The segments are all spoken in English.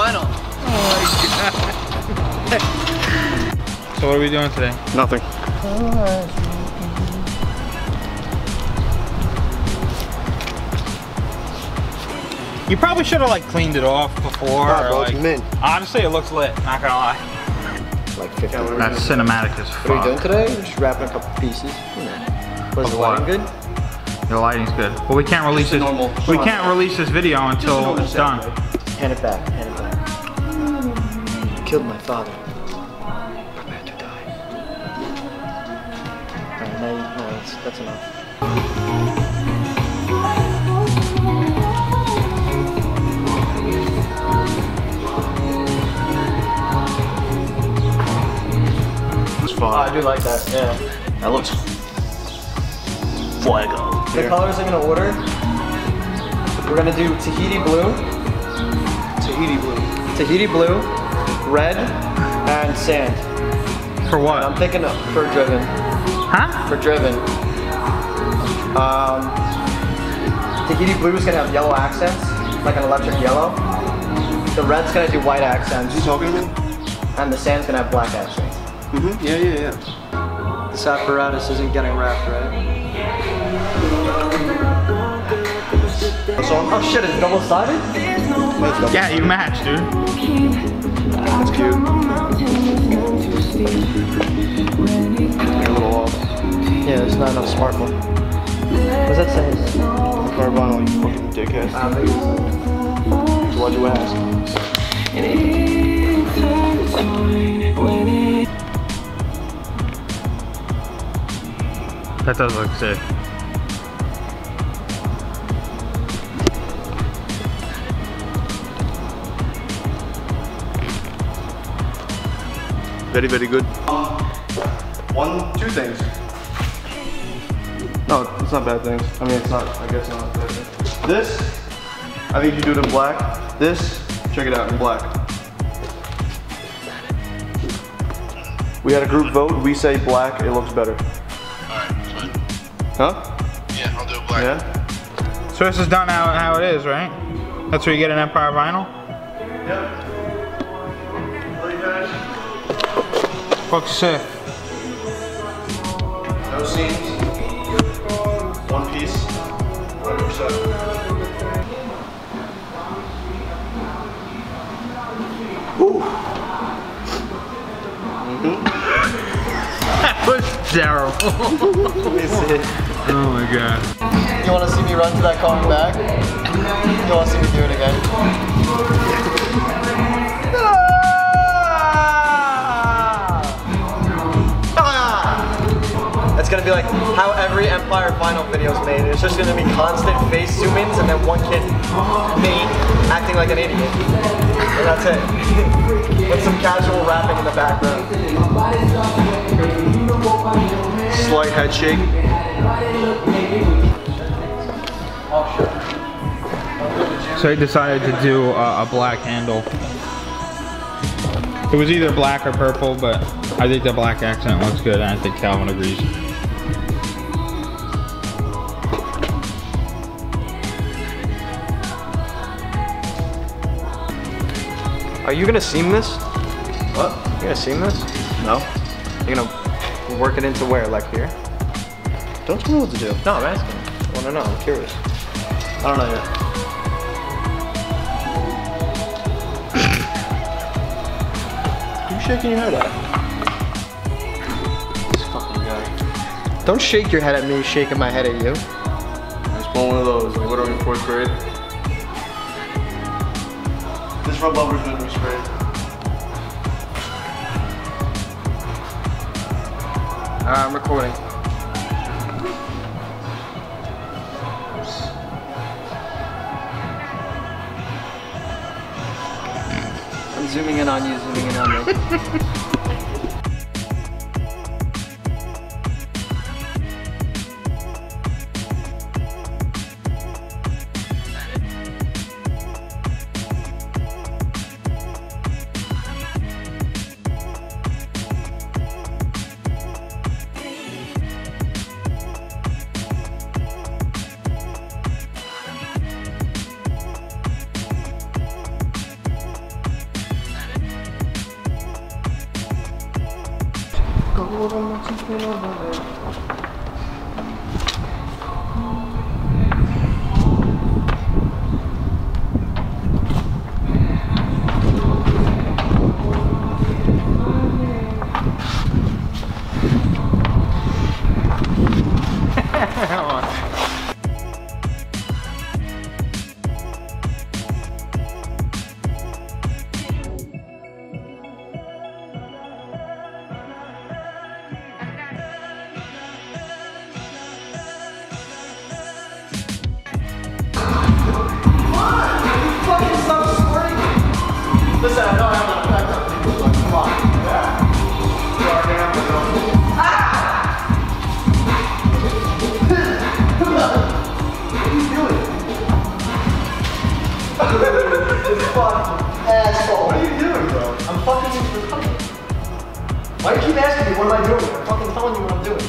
Welcome to Empire Vinyl. So what are we doing today? Nothing. You probably should have like cleaned it off before. Nah, bro, like, mint. honestly, it looks lit. Not gonna lie. Like 50. Yeah, That's cinematic as fuck. What are you doing fuck. today? Just wrapping a couple pieces. You know. Was Of the what? lighting good? The lighting's good. But we can't release this. normal We can't release this video until it's done. Hand it back. Hand it back. Killed my father. Prepare to die. Alright, now you, no, that's, that's enough. It's Oh, I do like that, yeah. That looks fuego. The colors I'm gonna order, we're gonna do Tahiti blue, Tahiti blue. Tahiti blue, red, and sand. For what? I'm what? thinking of for driven. Huh? For driven. Um, Tahiti blue is gonna have yellow accents, like an electric yellow. The red's gonna do white accents, You talking to me? and the sand's gonna have black accents. Mm-hmm. Yeah, yeah, yeah. This apparatus isn't getting wrapped right. What's? Oh shit, it's double sided? Yeah, you match, dude. That's cute. A little off. Yeah, there's not enough sparkle. What's that say? Car you fucking dickhead. Um, maybe- So why'd you ask? That does look sick. Very, very good. Uh, one, two things. No, it's not bad things. I mean, it's not, I guess not bad things. This, I think you do it in black. This, check it out in black. We had a group vote. We say black, it looks better. Alright, fine. Huh? Yeah, I'll do it black. Yeah? So this is done how, how it is, right? That's where you get an Empire vinyl? Yep. Looks sick. No seams. One piece. 100%. Ooh. That was terrible. oh my god. You wanna see me run to that car and back? You wanna see me do it again? Be like how every Empire Vinyl video is made. It's just gonna be constant face zoom ins and then one kid, me, acting like an idiot. And that's it. With some casual rapping in the background. Slight head shake. So he decided to do a, a black handle. It was either black or purple, but I think the black accent looks good, and I think Calvin agrees. Are you gonna seam this? What? You gonna seam this? No. You gonna work it into where? Like here? Don't tell me what to do. No, I'm asking. I wanna know. I'm curious. I don't know yet. Who you shaking your head at? This fucking guy. Don't shake your head at me, shaking my head at you. He's pulling one of those. Like, what are we fourth grade? This rub rubber's gonna be sprayed. Uh, I'm recording. I'm zooming in on you, zooming in on me. Fucking fucking asshole. What are you doing, bro? I'm fucking recording. Why do you keep asking me what am I doing? I'm fucking telling you what I'm doing.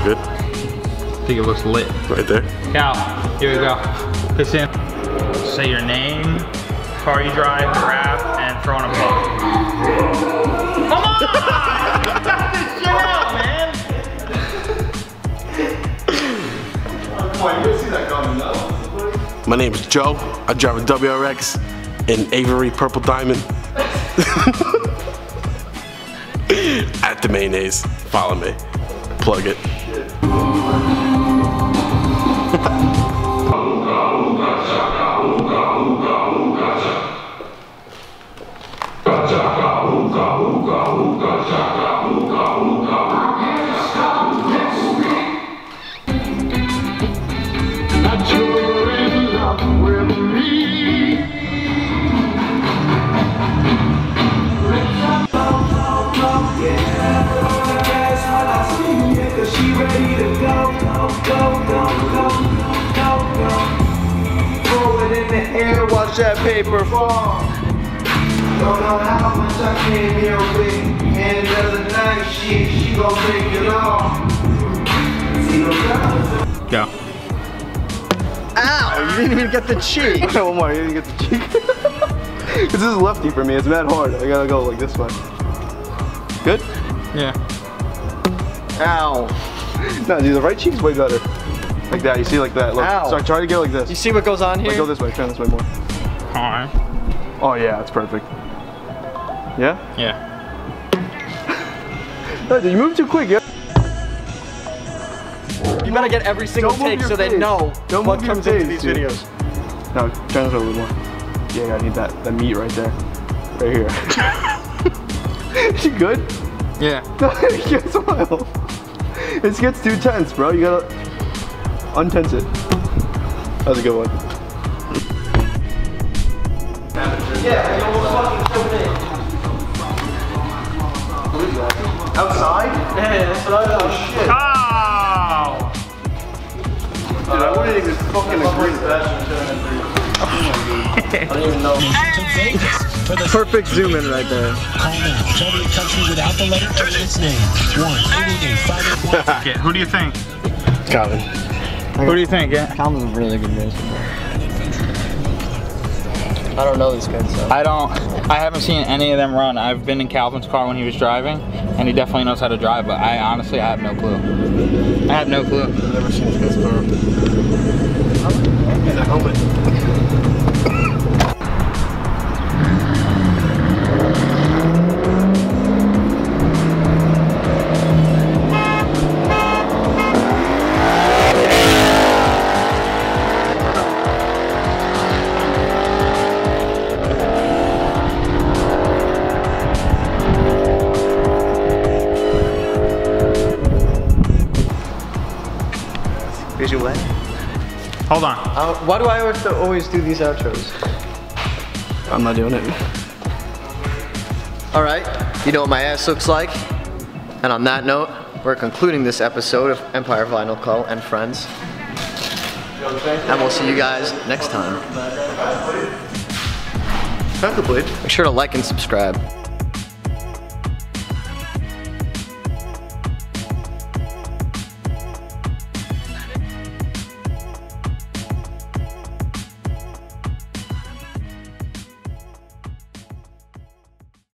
We're good. I think it looks lit. Right there. Cal, here we go. Piss in. Say your name, car you drive, rap, and throw in a buck. Come on! This shit out, man! Come on, you see that coming now? My name is Joe. I drive a WRX in Avery Purple Diamond. At the mayonnaise. Follow me. Plug it. Watch that paper fall. Don't know how much I came here with. And the other night, she, she gon' take it all. See no problem. Go. Ow! You didn't even get the cheek. Oh one more, you didn't get the cheek. this is lefty for me. It's mad hard. I gotta go like this way. Good? Yeah. Ow. No, dude, the right cheek's way better. Like that. You see, like that. Look. Ow. Sorry, try to get like this. You see what goes on Like, here? go this way. Turn this way more. Alright. Oh yeah, it's perfect. Yeah? Yeah. No, dude, you move too quick. Yeah. You better get every single Don't take your so they know Don't what move your comes into these dude. videos. No, turn this way a little more. Yeah, yeah, I need that that meat right there. Right here. you good? Yeah. No, you can't smile. It gets too tense, bro. You gotta untense it. That was a good one. Yeah, you almost fucking killed me. Outside? Yeah, that's what I Oh shit. Oh! Dude, I wouldn't even fucking agree with that. I don't even know. to Vegas for the Perfect zoom in right there. call now. Tell me the country without the letter in its name. Okay, who do you think? Colin. What do you think? Yeah? Calvin's a really good racer. I don't know these guys, so. I don't, I haven't seen any of them run. I've been in Calvin's car when he was driving, and he definitely knows how to drive, but I honestly, I have no clue. I have no clue. I've never seen this guy's car. He's a helmet. Hold on. Uh, why do I always, always do these outros? I'm not doing it. All right, you know what my ass looks like. And on that note, we're concluding this episode of Empire Vinyl Co. and Friends. And we'll see you guys next time. Have the blade. Make sure to like and subscribe.